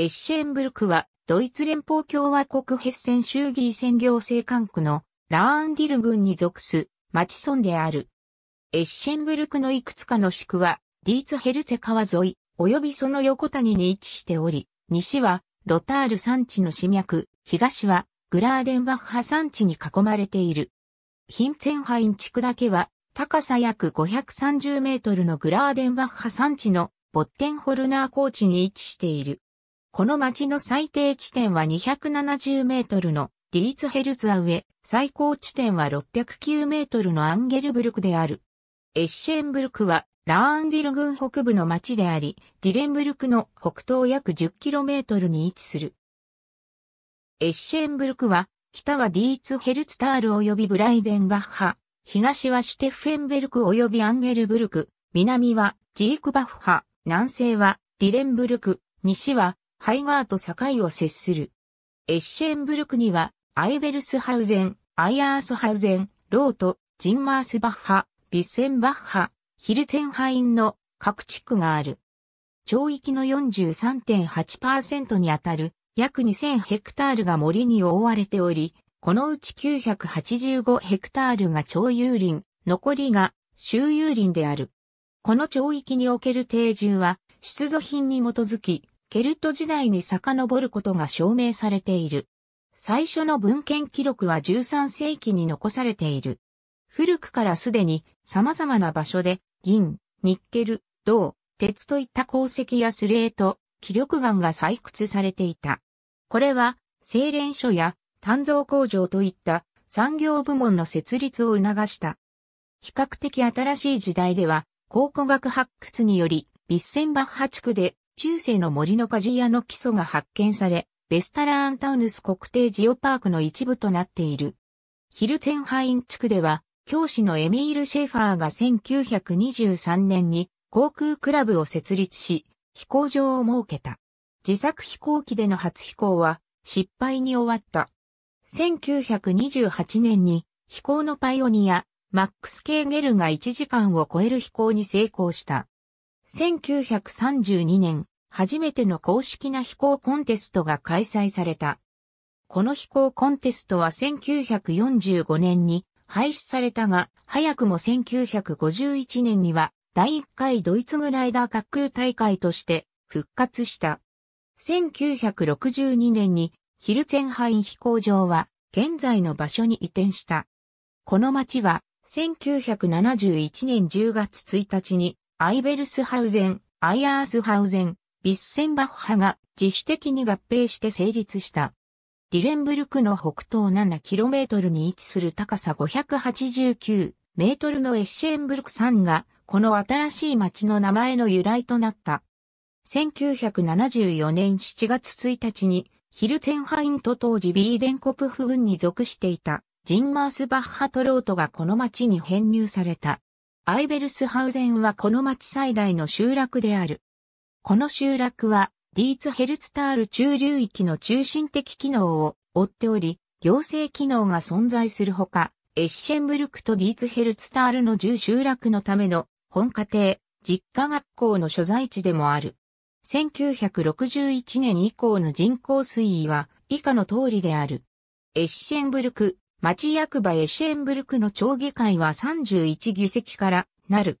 エッシェンブルクは、ドイツ連邦共和国ヘッセン州議選行政管区のラーンディル郡に属す町村である。エッシェンブルクのいくつかの宿は、ディーツヘルツェ川沿い、及びその横谷に位置しており、西はロタール山地の市脈、東はグラーデンバッハ山地に囲まれている。ヒンツェンハイン地区だけは高さ約530メートルのグラーデンバッハ山地のボッテンホルナー高地に位置している。この町の最低地点は270メートルのディーツヘルツァ上、最高地点は609メートルのアンゲルブルクである。エッシェンブルクはラーンディル郡北部の町であり、ディレンブルクの北東約 10km に位置する。エッシェンブルクは、北はディーツヘルツタール及びブライデンバッハ、東はシュテッフェンベルク及びアンゲルブルク、南はジークバッハ、南西はディレンブルク、西はハイガーと境を接する。エッシェンブルクには、アイベルスハウゼン、アイアースハウゼン、ロート、ジンマースバッハ、ビッセンバッハ、ヒルツェンハインの各地区がある。町域の43.8%にあたる約2000ヘクタールが森に覆われており、このうち985ヘクタールが町有林、残りが州有林である。この町域における定住は、出土品に基づき、ケルト時代に遡ることが証明されている。最初の文献記録は13世紀に残されている。古くからすでに様々な場所で銀、ニッケル、銅、鉄といった鉱石やスレート、気力岩が採掘されていた。これは、精錬所や炭造工場といった産業部門の設立を促した。比較的新しい時代では、考古学発掘により、ビッセンバッハ地区で中世の森の鍛冶屋の基礎が発見され、ベスタラーンタウヌス国定ジオパークの一部となっている。ヒルツェンハイン地区では、教師のエミール・シェファーが1923年に航空クラブを設立し、飛行場を設けた。自作飛行機での初飛行は失敗に終わった。1928年に飛行のパイオニア、マックス・ケーゲルが1時間を超える飛行に成功した。1932年、初めての公式な飛行コンテストが開催された。この飛行コンテストは1945年に廃止されたが、早くも1951年には第1回ドイツグライダー滑空大会として復活した。1962年にヒルツェンハイン飛行場は現在の場所に移転した。この町は1971年10月1日にアイベルスハウゼン、アイアースハウゼン、ビッセンバッハが自主的に合併して成立した。ディレンブルクの北東 7km に位置する高さ589メートルのエッシェンブルク山が、この新しい町の名前の由来となった。1974年7月1日に、ヒルツェンハインと当時ビーデンコプフ郡に属していた、ジンマースバッハトロートがこの町に編入された。アイベルスハウゼンはこの町最大の集落である。この集落は、ディーツヘルツタール中流域の中心的機能を追っており、行政機能が存在するほか、エッシェンブルクとディーツヘルツタールの住集落のための本家庭、実家学校の所在地でもある。1961年以降の人口推移は以下の通りである。エッシェンブルク、町役場エッシェンブルクの町議会は31議席からなる。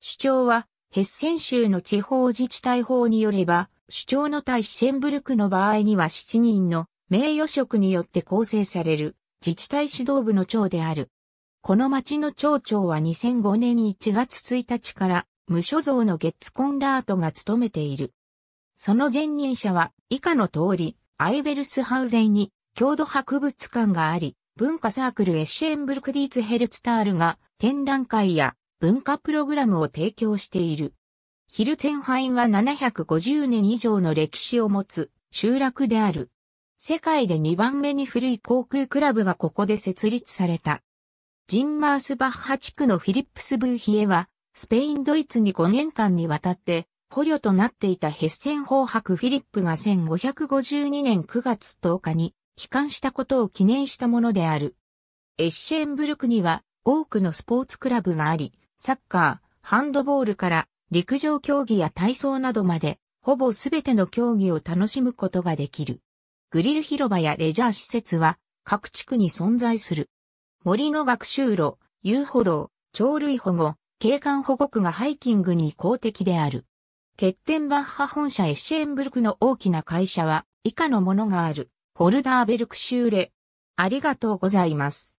首長はヘッセン州の地方自治体法によれば主張の対シェンブルクの場合には7人の名誉職によって構成される自治体指導部の長である。この町の町長は2005年1月1日から無所蔵のゲッツコンラートが務めている。その前任者は以下の通り、アイベルスハウゼンに郷土博物館があり、文化サークルエッシェンブルクディーツヘルツタールが展覧会や文化プログラムを提供している。ヒルツェンハインは750年以上の歴史を持つ集落である。世界で2番目に古い航空クラブがここで設立された。ジンマースバッハ地区のフィリップス・ブーヒエは、スペイン・ドイツに5年間にわたって捕虜となっていたヘッセン法博フィリップが1552年9月10日に帰還したことを記念したものである。エッシェンブルクには多くのスポーツクラブがあり、サッカー、ハンドボールから陸上競技や体操などまでほぼすべての競技を楽しむことができる。グリル広場やレジャー施設は各地区に存在する。森の学習路、遊歩道、鳥類保護、景観保護区がハイキングに公的である。ケッテンバッハ本社エッシェンブルクの大きな会社は以下のものがある。ホルダーベルクシューレ。ありがとうございます。